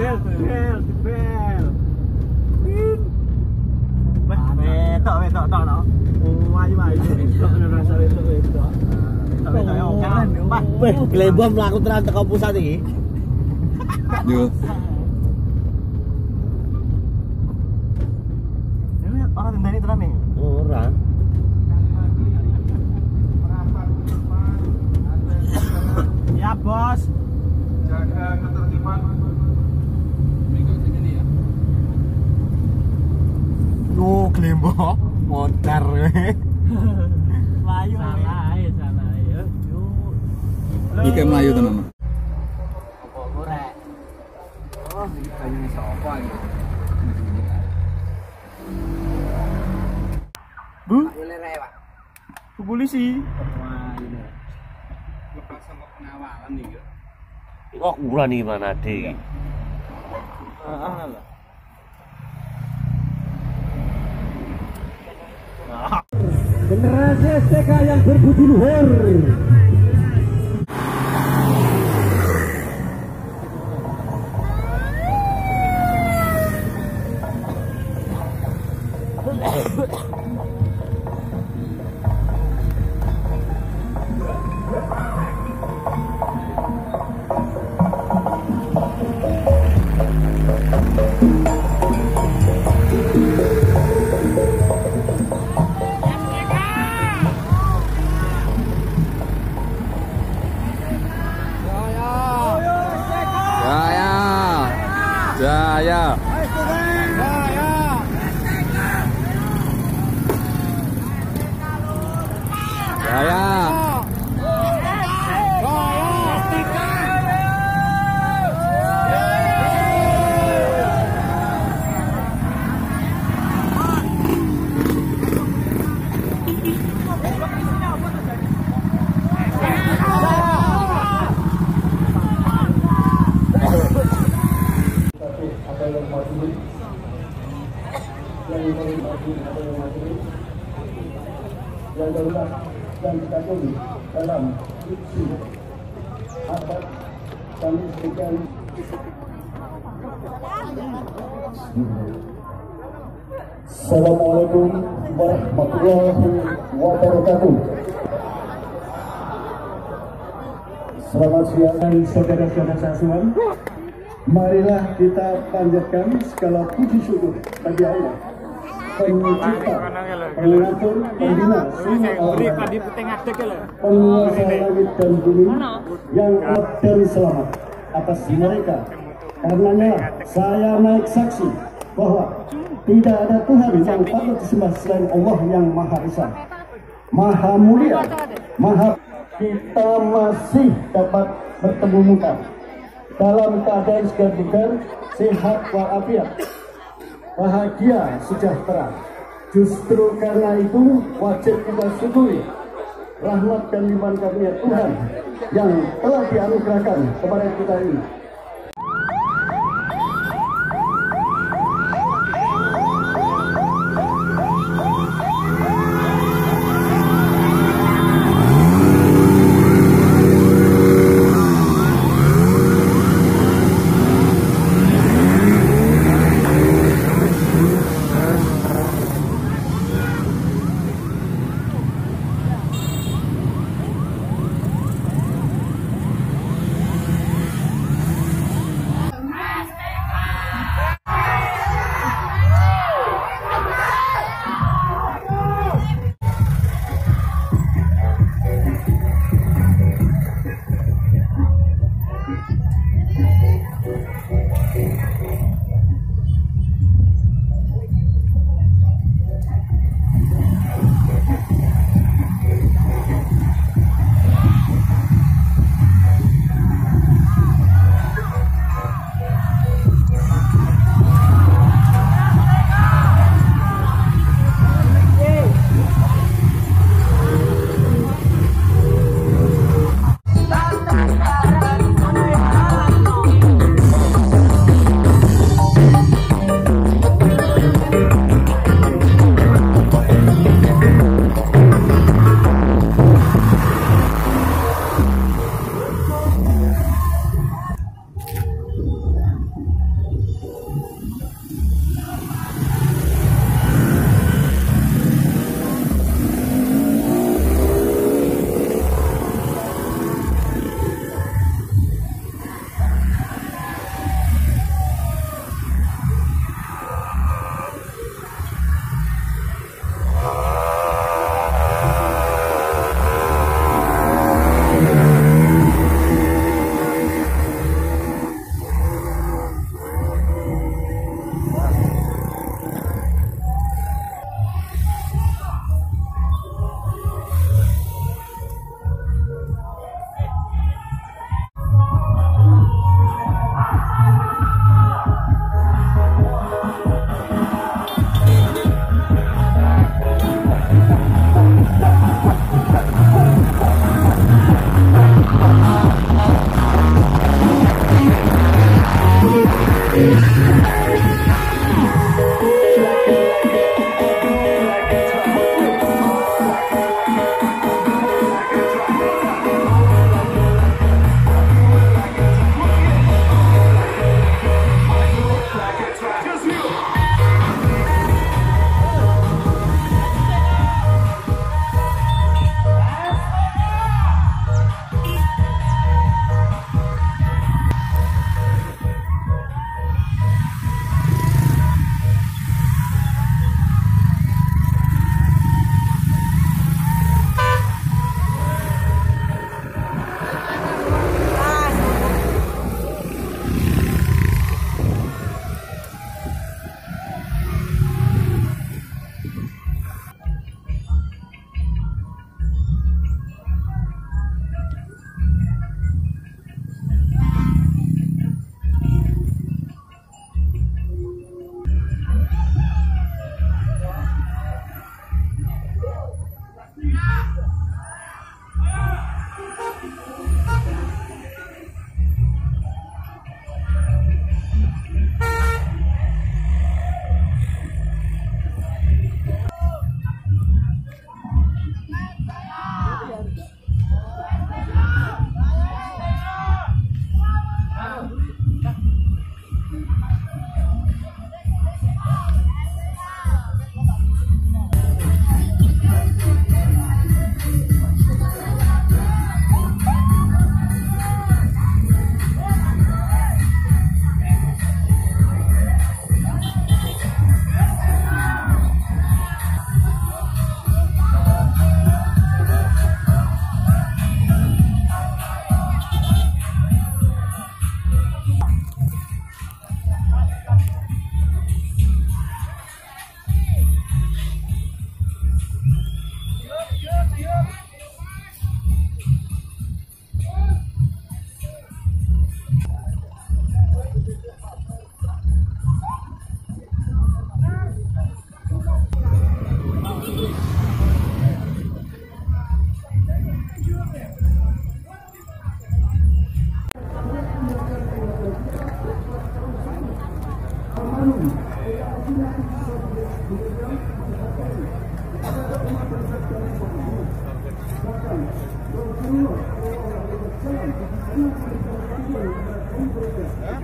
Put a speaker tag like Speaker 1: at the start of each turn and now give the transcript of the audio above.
Speaker 1: bel bel bel.
Speaker 2: Wetok, wetok, tok, no.
Speaker 1: oh ayo ayo. Wedok rasa Weh, glebom mlaku tenan teko pusat iki.
Speaker 3: Yo.
Speaker 2: ini orang tendani tenan nih.
Speaker 1: Ora. Ya, Bos.
Speaker 3: Jaga ketertiban.
Speaker 2: Yo, glembo. Modar.
Speaker 1: Layu. Salah ae, salah ae. Yo.
Speaker 3: Iki melayu tenan.
Speaker 2: Apa gorek? Oh, gitu. Bu? Bu polisi.
Speaker 3: Lepas sama nih ya.
Speaker 1: Kok ukuran iki mana, Dik?
Speaker 2: Ah, lah.
Speaker 1: Generasi STK yang berbudi luhur.
Speaker 4: 哎呀。Yang darurat dan ditakuni dalam diksi adat kami berikan Assalamualaikum warahmatullahi wabarakatuh. Selamat siang saudara-saudara sekalian. Marilah kita panjatkan segala puji syukur bagi Allah yang dan selamat atas mereka. Karenanya saya naik saksi bahwa tidak ada Tuhan yang patut disembah selain Allah yang Maha Esa, Maha Mulia, Maha kita masih dapat bertemu muka dalam keadaan segar sehat walafiat, bahagia, sejahtera. Justru karena itu wajib kita syukuri rahmat dan limpahan karunia Tuhan yang telah dianugerahkan kepada kita ini.